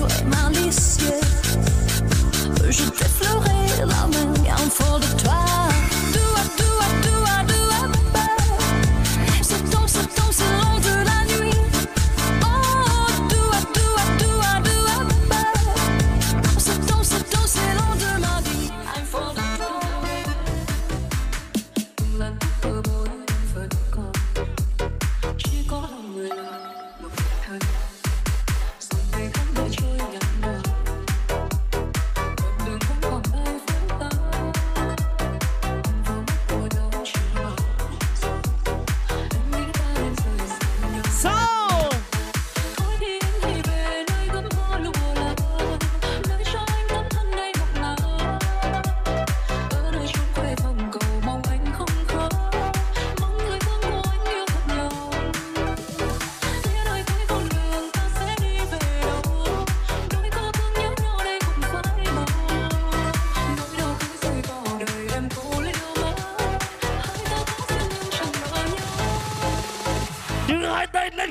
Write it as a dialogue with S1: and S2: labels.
S1: Je Je t'effleurais la main en de toi. Doua, doua, doua, doua. C'est ton, c'est ton, c'est long de la nuit. Oh, doua, doua, doua, doua. C'est ton, c'est ton, c'est long de ma vie. Du reiter in den